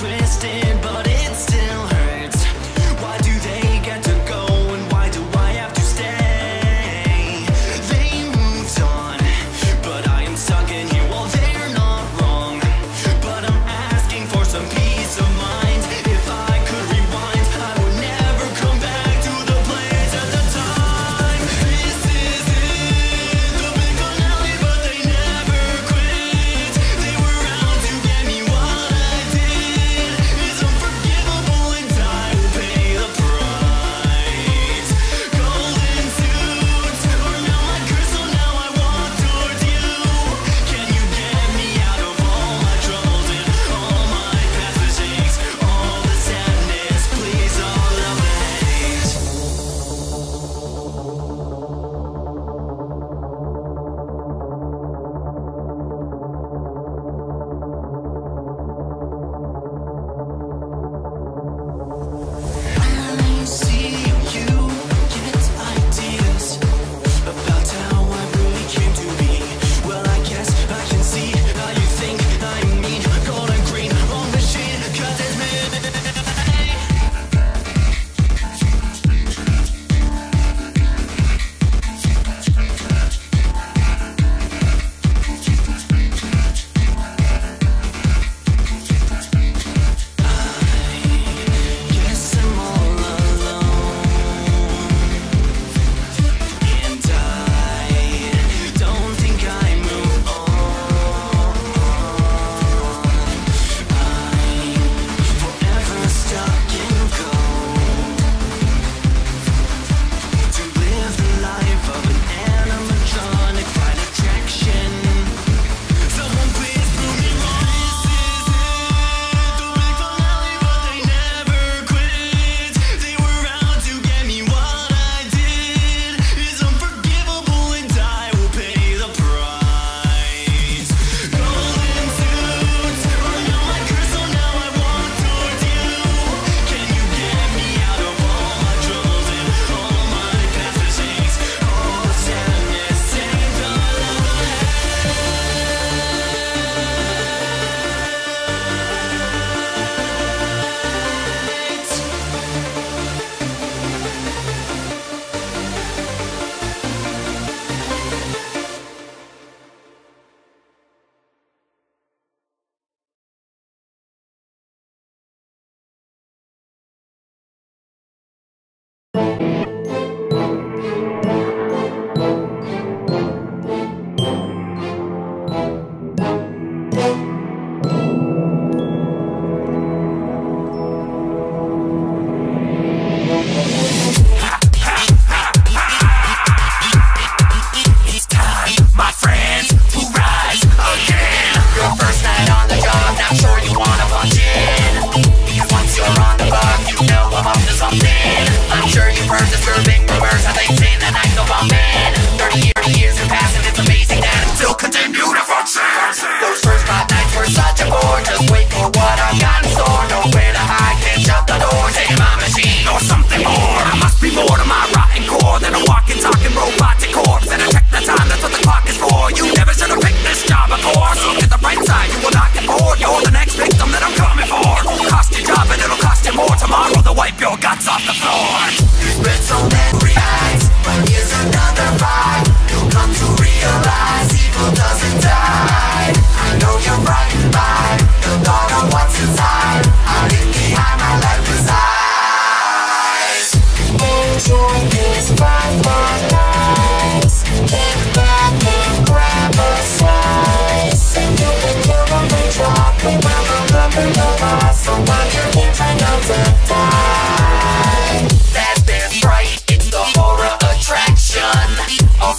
Twisted,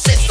city.